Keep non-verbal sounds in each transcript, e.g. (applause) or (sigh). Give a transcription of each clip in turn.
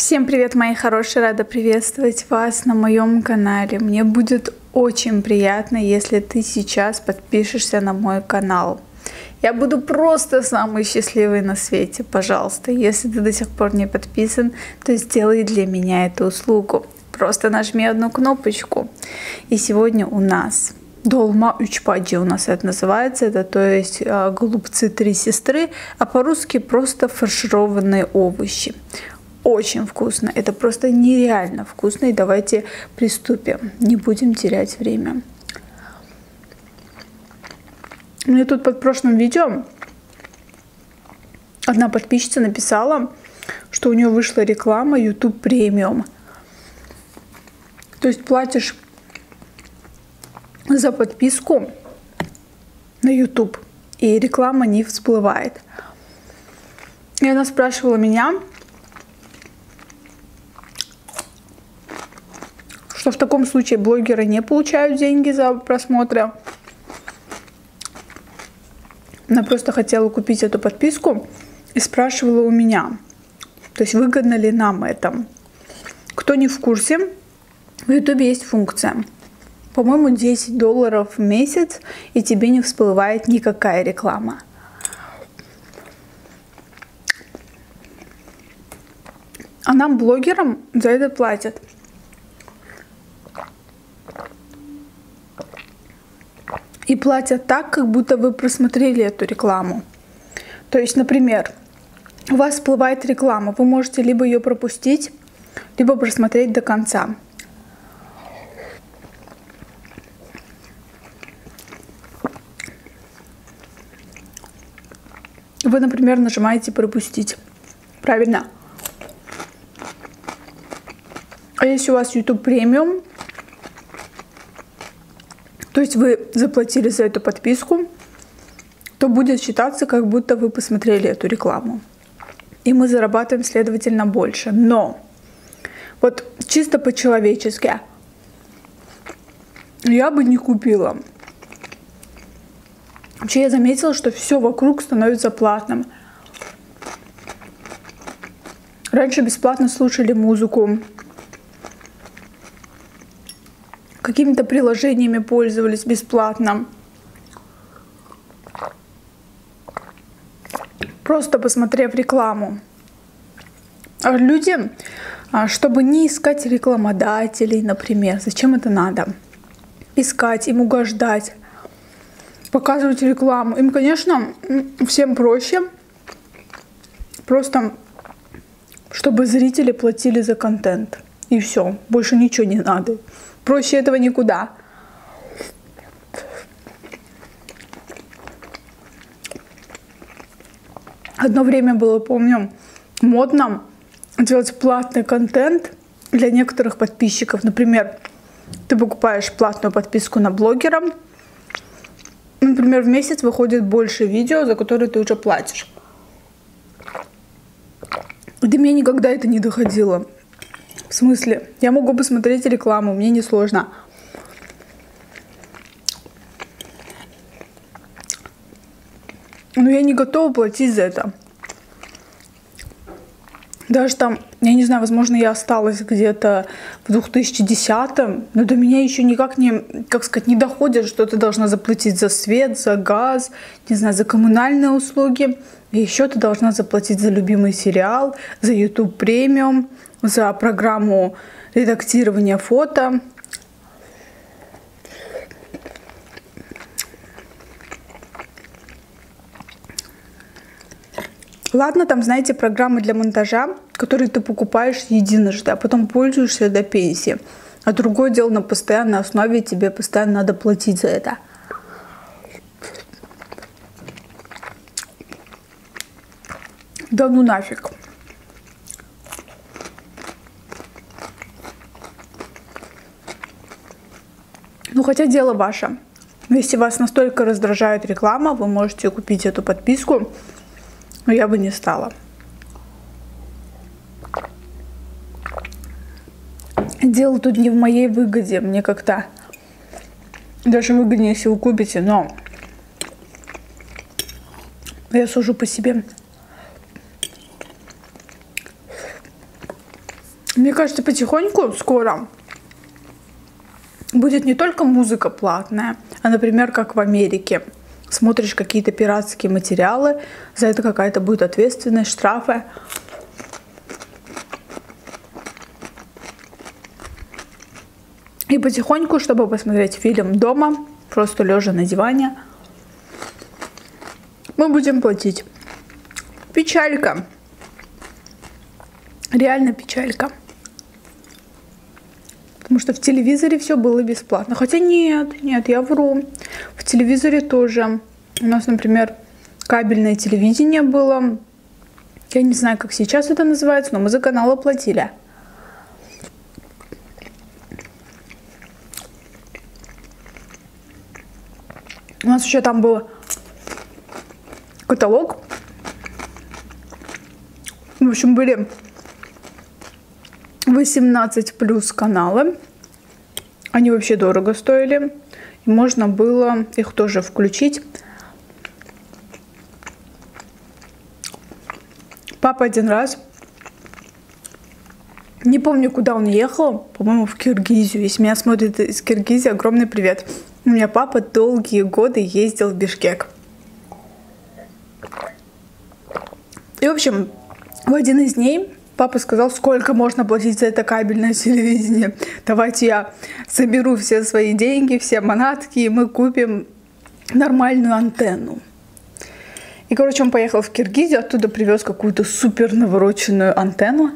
Всем привет, мои хорошие! Рада приветствовать вас на моем канале. Мне будет очень приятно, если ты сейчас подпишешься на мой канал. Я буду просто самый счастливый на свете, пожалуйста. Если ты до сих пор не подписан, то сделай для меня эту услугу. Просто нажми одну кнопочку. И сегодня у нас Долма Учпаджи у нас это называется, это то есть а, голубцы три сестры, а по-русски просто фаршированные овощи очень вкусно. Это просто нереально вкусно. И давайте приступим. Не будем терять время. Мне тут под прошлым видео одна подписчица написала, что у нее вышла реклама YouTube премиум. То есть платишь за подписку на YouTube, и реклама не всплывает. И она спрашивала меня, что в таком случае блогеры не получают деньги за просмотры. Она просто хотела купить эту подписку и спрашивала у меня, то есть выгодно ли нам это. Кто не в курсе, в YouTube есть функция. По-моему, 10 долларов в месяц, и тебе не всплывает никакая реклама. А нам, блогерам, за это платят. И платят так, как будто вы просмотрели эту рекламу. То есть, например, у вас всплывает реклама, вы можете либо ее пропустить, либо просмотреть до конца. Вы, например, нажимаете «Пропустить». Правильно? А если у вас YouTube премиум, то есть вы заплатили за эту подписку, то будет считаться, как будто вы посмотрели эту рекламу. И мы зарабатываем, следовательно, больше. Но вот чисто по-человечески я бы не купила. Вообще я заметила, что все вокруг становится платным. Раньше бесплатно слушали музыку, какими-то приложениями пользовались бесплатно. Просто посмотрев рекламу. А люди, а, чтобы не искать рекламодателей, например, зачем это надо? Искать, им угождать, показывать рекламу. Им, конечно, всем проще, просто чтобы зрители платили за контент. И все, больше ничего не надо. Проще этого никуда. Одно время было, помню, модно делать платный контент для некоторых подписчиков. Например, ты покупаешь платную подписку на блогера, например, в месяц выходит больше видео, за которые ты уже платишь. До меня никогда это не доходило. В смысле? Я могу посмотреть рекламу, мне не сложно. Но я не готова платить за это. Даже там, я не знаю, возможно, я осталась где-то в 2010-м, но до меня еще никак не, как сказать, не доходит, что ты должна заплатить за свет, за газ, не знаю, за коммунальные услуги. И еще ты должна заплатить за любимый сериал, за YouTube премиум, за программу редактирования фото. Ладно, там, знаете, программы для монтажа, которые ты покупаешь единожды, а потом пользуешься до пенсии. А другое дело на постоянной основе, тебе постоянно надо платить за это. Да ну нафиг. Ну, хотя дело ваше. Если вас настолько раздражает реклама, вы можете купить эту подписку, но я бы не стала. Дело тут не в моей выгоде, мне как-то даже выгоднее, если вы купите, но я сужу по себе. Мне кажется, потихоньку скоро будет не только музыка платная, а, например, как в Америке. Смотришь какие-то пиратские материалы, за это какая-то будет ответственность, штрафы. И потихоньку, чтобы посмотреть фильм дома, просто лежа на диване, мы будем платить. Печалька. Реально печалька. Что в телевизоре все было бесплатно. Хотя нет, нет, я вру. В телевизоре тоже. У нас, например, кабельное телевидение было. Я не знаю, как сейчас это называется, но мы за канал оплатили. У нас еще там был каталог. В общем, были 18 плюс каналы. Они вообще дорого стоили. И можно было их тоже включить. Папа один раз, не помню, куда он ехал, по-моему, в Киргизию. Если меня смотрит из Киргизии, огромный привет. У меня папа долгие годы ездил в Бишкек. И, в общем, в один из дней Папа сказал, сколько можно платить за это кабельное телевидение. Давайте я соберу все свои деньги, все манатки, и мы купим нормальную антенну. И, короче, он поехал в Киргизию, оттуда привез какую-то супер навороченную антенну.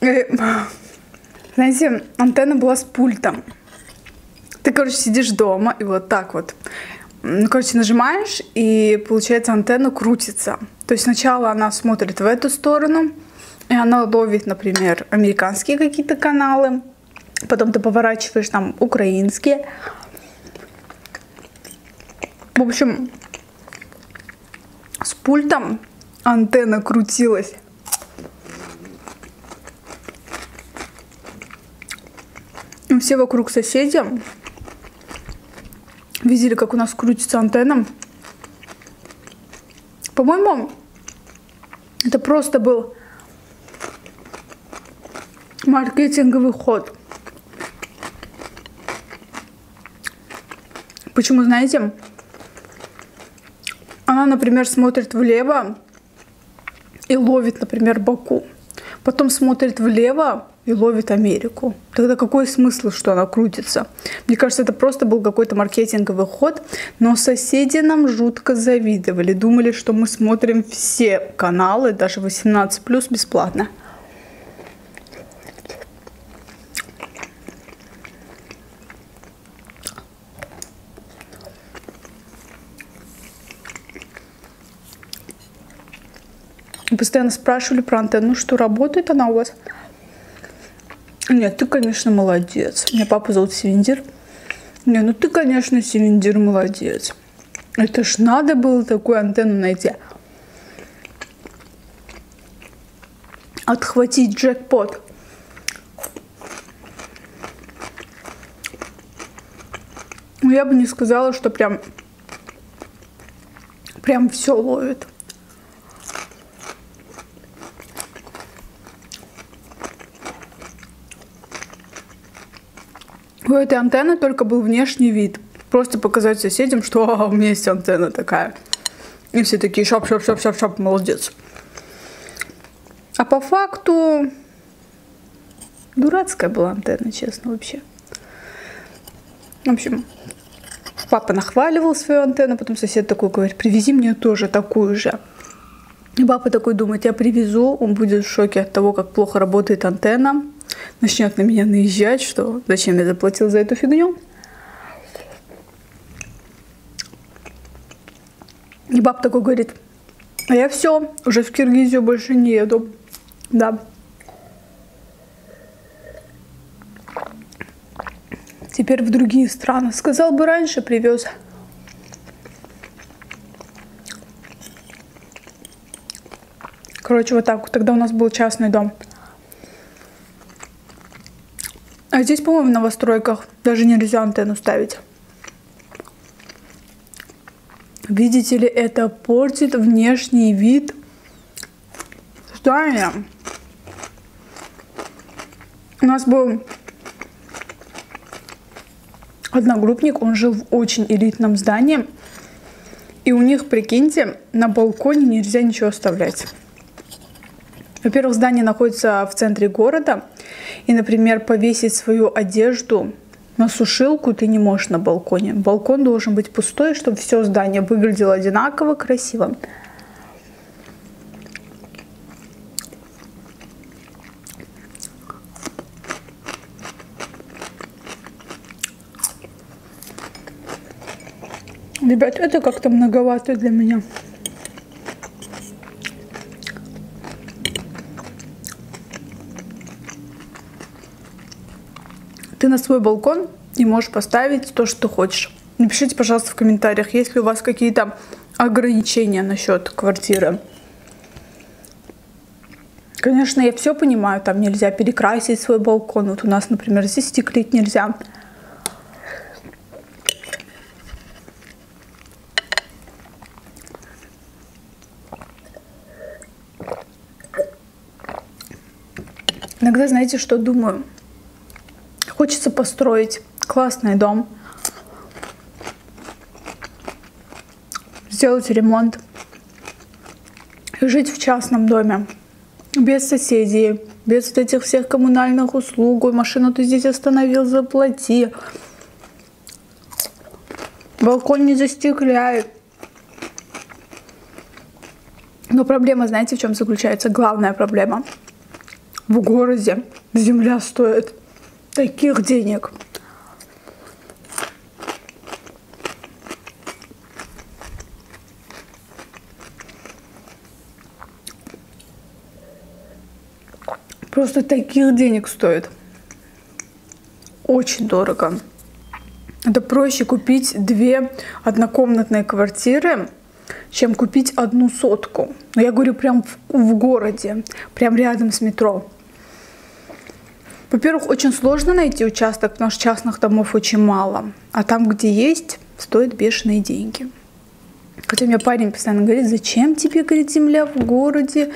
И, знаете, антенна была с пультом. Ты, короче, сидишь дома и вот так вот ну, короче, нажимаешь, и получается антенна крутится. То есть сначала она смотрит в эту сторону, и она ловит, например, американские какие-то каналы. Потом ты поворачиваешь там украинские. В общем, с пультом антенна крутилась. И все вокруг соседи Видели, как у нас крутится антенна? По-моему, это просто был маркетинговый ход. Почему, знаете? Она, например, смотрит влево и ловит, например, Баку. Потом смотрит влево и ловит Америку. Тогда какой смысл, что она крутится? Мне кажется, это просто был какой-то маркетинговый ход, но соседи нам жутко завидовали, думали, что мы смотрим все каналы, даже 18 плюс бесплатно. Постоянно спрашивали про антенну, что работает она у вас. Нет, ты, конечно, молодец. Меня папа зовут Севендир. Не, ну ты, конечно, Севендир молодец. Это ж надо было такую антенну найти. Отхватить джекпот. Ну, я бы не сказала, что прям, прям все ловит. У этой антенны только был внешний вид. Просто показать соседям, что (laughs) у меня есть антенна такая. И все такие шап-шап-шап-шап-шап, молодец. А по факту дурацкая была антенна, честно, вообще. В общем, папа нахваливал свою антенну, потом сосед такой говорит, привези мне тоже такую же. Папа такой думает, я привезу, он будет в шоке от того, как плохо работает антенна начнет на меня наезжать, что зачем я заплатил за эту фигню. И баб такой говорит, а я все, уже в Киргизию больше не еду. Да. Теперь в другие страны. Сказал бы раньше, привез. Короче, вот так. Тогда у нас был частный дом. А здесь, по-моему, в новостройках даже нельзя антенну ставить. Видите ли, это портит внешний вид здания. У нас был одногруппник, он жил в очень элитном здании. И у них, прикиньте, на балконе нельзя ничего оставлять. Во-первых, здание находится в центре города. И, например, повесить свою одежду на сушилку ты не можешь на балконе. Балкон должен быть пустой, чтобы все здание выглядело одинаково красиво. Ребят, это как-то многовато для меня. Ты на свой балкон не можешь поставить то, что хочешь. Напишите, пожалуйста, в комментариях, есть ли у вас какие-то ограничения насчет квартиры. Конечно, я все понимаю, там нельзя перекрасить свой балкон. Вот у нас, например, здесь стеклить нельзя. Иногда, знаете, что думаю? Хочется построить классный дом, сделать ремонт жить в частном доме, без соседей, без вот этих всех коммунальных услуг. Ой, машину ты здесь остановил, заплати. Балкон не застекляет. Но проблема, знаете, в чем заключается? Главная проблема – в городе земля стоит таких денег. Просто таких денег стоит. Очень дорого. Это проще купить две однокомнатные квартиры, чем купить одну сотку. Но я говорю прям в, в городе, прям рядом с метро. Во-первых, очень сложно найти участок, потому что частных домов очень мало. А там, где есть, стоит бешеные деньги. Хотя у меня парень постоянно говорит, зачем тебе, говорит, земля в городе?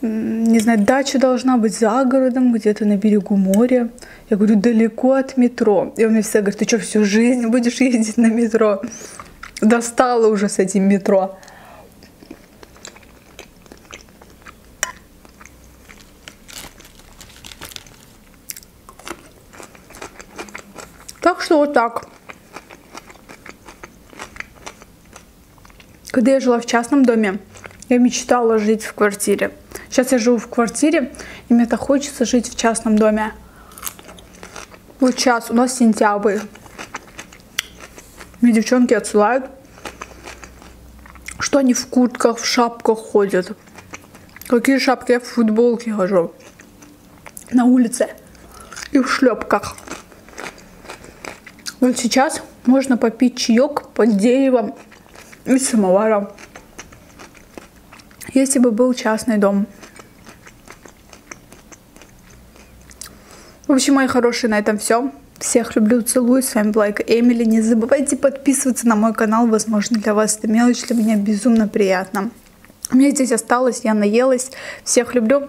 Не знаю, дача должна быть за городом, где-то на берегу моря. Я говорю, далеко от метро. И он мне всегда говорит, ты что, всю жизнь будешь (laughs) ездить на метро? Достала уже с этим метро. Так что вот так. Когда я жила в частном доме, я мечтала жить в квартире. Сейчас я живу в квартире, и мне так хочется жить в частном доме. Вот сейчас у нас сентябрь. Мне девчонки отсылают, что они в куртках, в шапках ходят. Какие шапки? Я в футболке хожу. На улице. И в шлепках. Вот сейчас можно попить чаек под деревом и самоваром. Если бы был частный дом. В общем, мои хорошие, на этом все. Всех люблю, целую. С вами была Эмили. Не забывайте подписываться на мой канал. Возможно, для вас это мелочь, для меня безумно приятно. Меня здесь осталось, я наелась. Всех люблю.